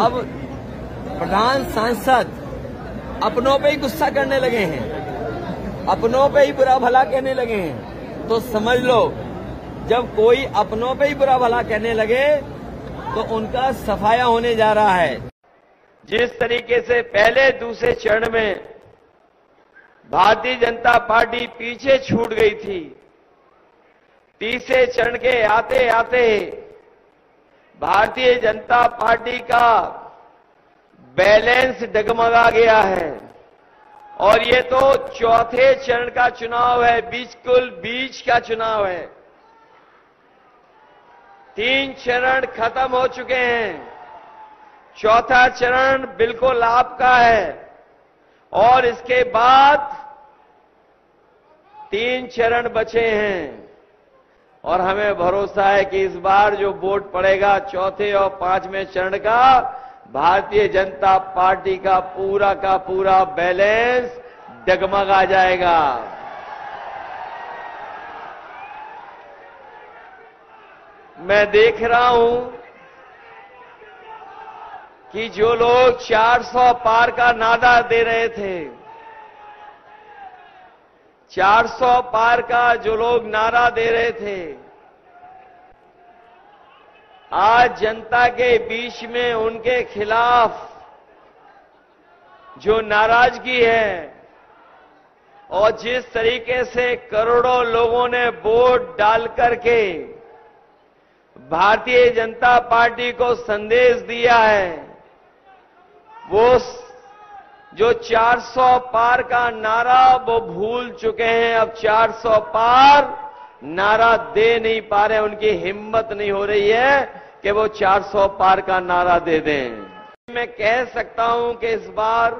अब प्रधान सांसद अपनों पे ही गुस्सा करने लगे हैं, अपनों पे ही बुरा भला कहने लगे हैं। तो समझ लो, जब कोई अपनों पे ही बुरा भला कहने लगे तो उनका सफाया होने जा रहा है। जिस तरीके से पहले दूसरे चरण में भारतीय जनता पार्टी पीछे छूट गई थी, तीसरे चरण के आते आते भारतीय जनता पार्टी का बैलेंस डगमगा गया है। और ये तो चौथे चरण का चुनाव है, बिल्कुल बीच का चुनाव है। तीन चरण खत्म हो चुके हैं। चौथा चरण बिल्कुल आपका है। और इसके बाद तीन चरण बचे हैं। और हमें भरोसा है कि इस बार जो वोट पड़ेगा चौथे और पाँचवें चरण का, भारतीय जनता पार्टी का पूरा का पूरा बैलेंस डगमगा जाएगा। मैं देख रहा हूँ कि जो लोग 400 पार का नादा दे रहे थे 400 पार का जो लोग नारा दे रहे थे, आज जनता के बीच में उनके खिलाफ जो नाराज़गी है, और जिस तरीके से करोड़ों लोगों ने वोट डाल करके भारतीय जनता पार्टी को संदेश दिया है, वो जो 400 पार का नारा, वो भूल चुके हैं। अब 400 पार नारा दे नहीं पा रहे, उनकी हिम्मत नहीं हो रही है कि वो 400 पार का नारा दे दें। मैं कह सकता हूँ कि इस बार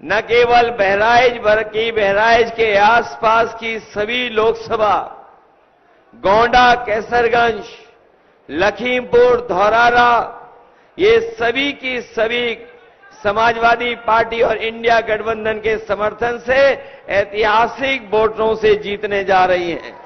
न केवल बहराइच भर की, बहराइच के आसपास की सभी लोकसभा, गोंडा, कैसरगंज, लखीमपुर, धौरारा, ये सभी की सभी समाजवादी पार्टी और इंडिया गठबंधन के समर्थन से ऐतिहासिक वोटरों से जीतने जा रही हैं।